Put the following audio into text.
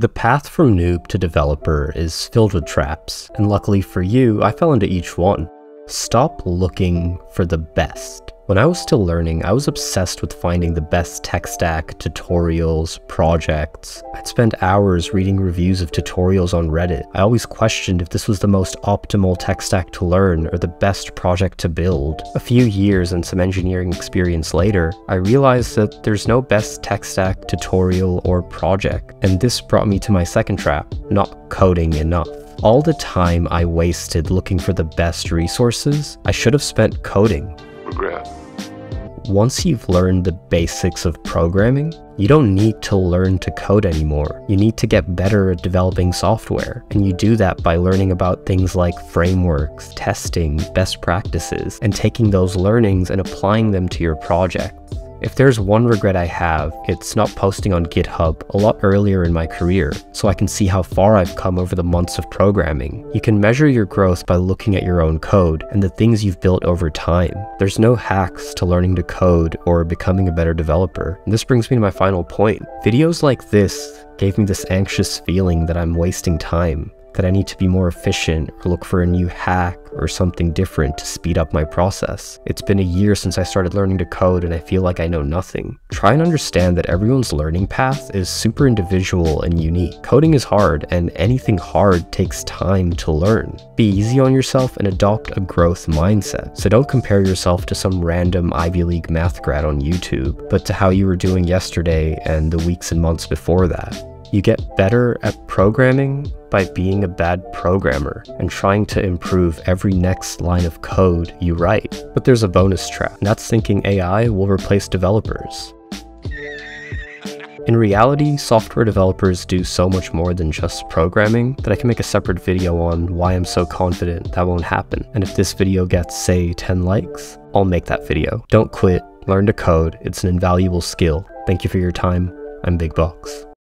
The path from noob to developer is filled with traps, and luckily for you, I fell into each one. Stop looking for the best. When I was still learning, I was obsessed with finding the best tech stack, tutorials, projects. I'd spend hours reading reviews of tutorials on Reddit. I always questioned if this was the most optimal tech stack to learn or the best project to build. A few years and some engineering experience later, I realized that there's no best tech stack, tutorial, or project. And this brought me to my second trap, not coding enough. All the time I wasted looking for the best resources, I should have spent coding. Regret. Once you've learned the basics of programming, you don't need to learn to code anymore. You need to get better at developing software. And you do that by learning about things like frameworks, testing, best practices, and taking those learnings and applying them to your project. If there's one regret I have, it's not posting on GitHub a lot earlier in my career, so I can see how far I've come over the months of programming. You can measure your growth by looking at your own code and the things you've built over time. There's no hacks to learning to code or becoming a better developer. And this brings me to my final point. Videos like this gave me this anxious feeling that I'm wasting time that I need to be more efficient or look for a new hack or something different to speed up my process. It's been a year since I started learning to code and I feel like I know nothing. Try and understand that everyone's learning path is super individual and unique. Coding is hard and anything hard takes time to learn. Be easy on yourself and adopt a growth mindset. So don't compare yourself to some random Ivy League math grad on YouTube, but to how you were doing yesterday and the weeks and months before that. You get better at programming by being a bad programmer and trying to improve every next line of code you write. But there's a bonus trap, and that's thinking AI will replace developers. In reality, software developers do so much more than just programming that I can make a separate video on why I'm so confident that won't happen. And if this video gets, say, 10 likes, I'll make that video. Don't quit, learn to code, it's an invaluable skill. Thank you for your time. I'm Big Box.